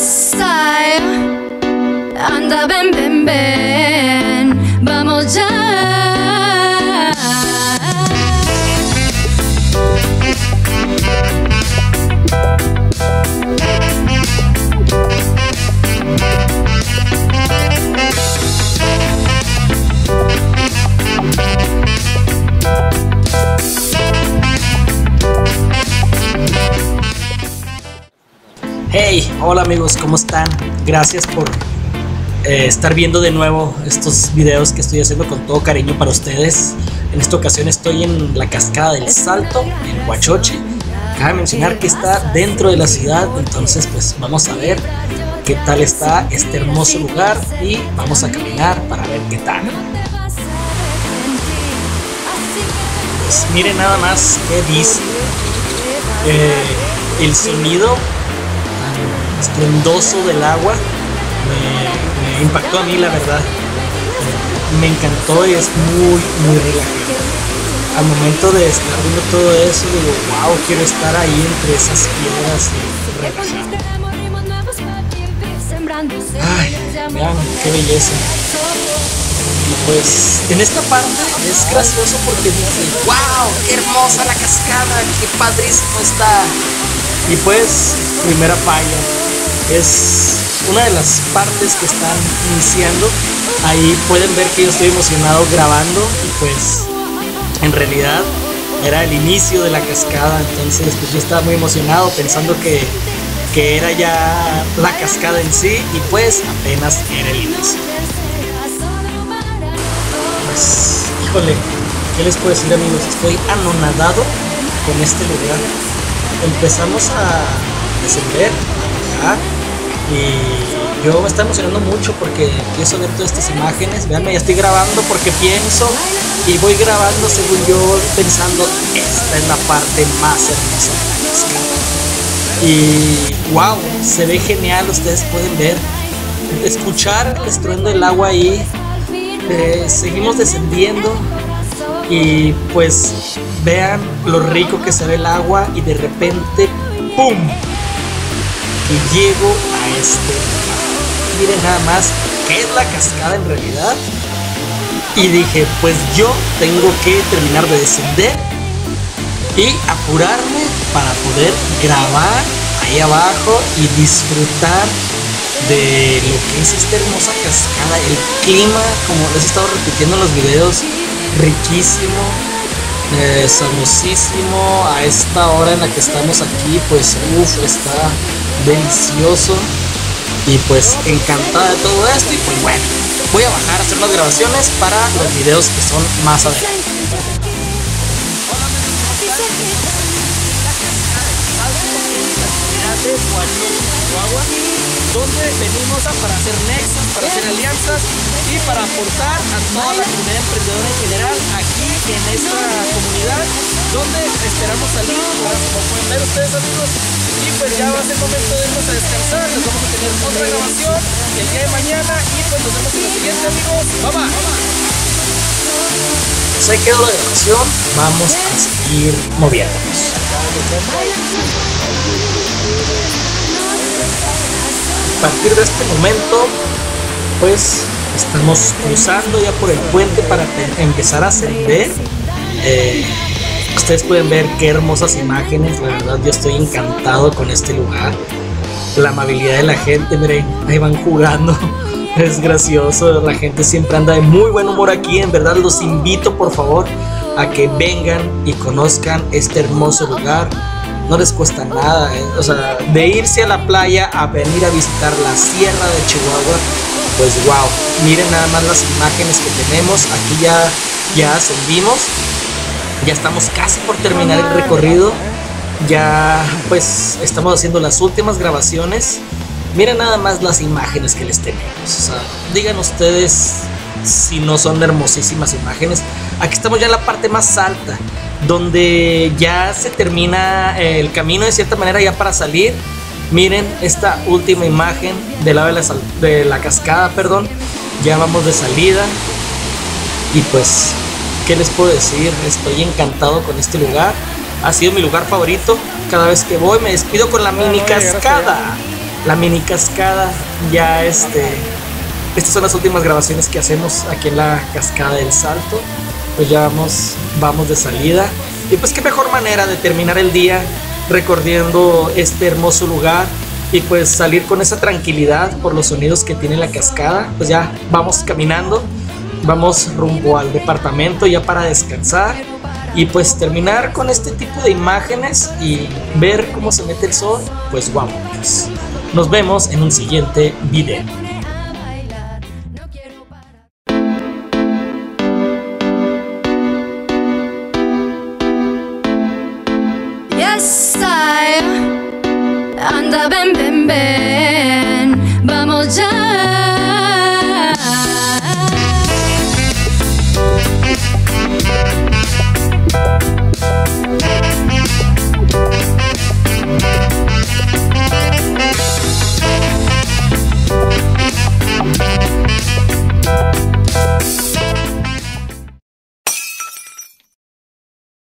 Messiah. Anda, ven, ven, ven. Hey, hola amigos, ¿cómo están? Gracias por eh, estar viendo de nuevo estos videos que estoy haciendo con todo cariño para ustedes. En esta ocasión estoy en la cascada del Salto, en Huachoche. Cabe mencionar que está dentro de la ciudad, entonces pues vamos a ver qué tal está este hermoso lugar y vamos a caminar para ver qué tal. Pues miren nada más qué dice. Eh, el sonido estruendoso del agua me, impactó a mí la verdad. Me encantó y es muy, muy relajante. Al momento de estar viendo todo eso, digo, wow, quiero estar ahí entre esas piedras y relajado. Ay, vean qué belleza. Y pues en esta parte es gracioso porque dice, wow, qué hermosa la cascada, qué padrísimo está. Y pues, primera falla, es una de las partes que están iniciando. Ahí pueden ver que yo estoy emocionado grabando y pues en realidad era el inicio de la cascada, entonces pues yo estaba muy emocionado pensando que, que era ya la cascada en sí y pues apenas era el inicio. Pues, híjole, ¿qué les puedo decir amigos? Estoy anonadado con este lugar. Empezamos a descender, a bajar y yo me está emocionando mucho porque empiezo a ver todas estas imágenes. Veanme, ya estoy grabando porque pienso y voy grabando según yo pensando, esta es la parte más hermosa de la cascada. Y wow, se ve genial, ustedes pueden ver, escuchar el estruendo del agua ahí. Eh, seguimos descendiendo y pues vean lo rico que se ve el agua y de repente ¡pum! Y llego a este lugar. Miren nada más qué es la cascada en realidad. Y dije, pues yo tengo que terminar de descender y apurarme para poder grabar ahí abajo y disfrutar de lo que es esta hermosa cascada. El clima, como les he estado repitiendo en los videos, riquísimo, eh. A esta hora en la que estamos aquí, pues uff, está delicioso. Y pues encantada de todo esto. Y pues bueno, voy a bajar a hacer las grabaciones para los videos que son más adelante. Donde venimos a para hacer nexos, para hacer alianzas y para aportar a toda la comunidad emprendedora en general aquí en esta comunidad donde esperamos salir, como pueden ver ustedes amigos, y pues ya va a ser momento de irnos a descansar, les vamos a tener otra grabación el día de mañana y pues nos vemos en la siguiente amigos, bye bye. Ahí quedó la grabación, vamos a seguir moviéndonos. A partir de este momento, pues estamos cruzando ya por el puente para empezar a ascender. Eh, ustedes pueden ver qué hermosas imágenes, la verdad yo estoy encantado con este lugar. La amabilidad de la gente, miren, ahí van jugando. Es gracioso, la gente siempre anda de muy buen humor aquí, en verdad los invito por favor a que vengan y conozcan este hermoso lugar no les cuesta nada, ¿eh? o sea, de irse a la playa a venir a visitar la sierra de Chihuahua, pues wow, miren nada más las imágenes que tenemos, aquí ya, ya ascendimos, ya estamos casi por terminar el recorrido, ya pues estamos haciendo las últimas grabaciones, miren nada más las imágenes que les tenemos, o sea, digan ustedes si no son hermosísimas imágenes, aquí estamos ya en la parte más alta, donde ya se termina el camino de cierta manera ya para salir. Miren esta última imagen del lado de la, de la cascada, perdón. Ya vamos de salida. Y pues, ¿qué les puedo decir? Estoy encantado con este lugar. Ha sido mi lugar favorito. Cada vez que voy me despido con la mini cascada. la mini cascada. Ya este, estas son las últimas grabaciones que hacemos aquí en la cascada del Salto. Pues ya vamos, vamos de salida. Y pues qué mejor manera de terminar el día recorriendo este hermoso lugar y pues salir con esa tranquilidad por los sonidos que tiene la cascada. Pues ya vamos caminando, vamos rumbo al departamento ya para descansar y pues terminar con este tipo de imágenes y ver cómo se mete el sol, pues vamos. Nos vemos en un siguiente video. I anda ven ven ven, vamos ya